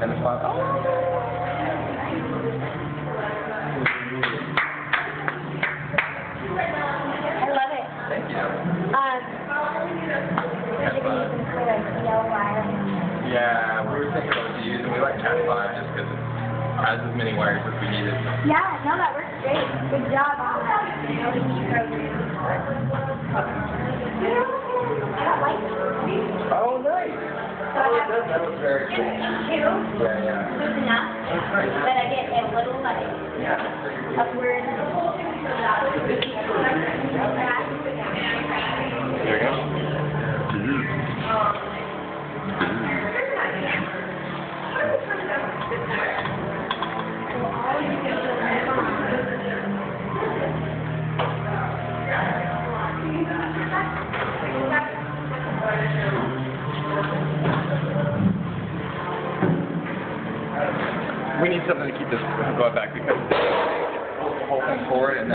spot. I love it. Thank you. Um, we're gonna use them for like yellow. Yeah, we were thinking about these, and we like Cat 5 just because it has as many wires as we needed. Yeah, no, that works great. Good job That, that was very cool. two, Yeah, yeah. enough, but I get a little like Yeah. upward. We need something to keep this going back because the whole thing forward and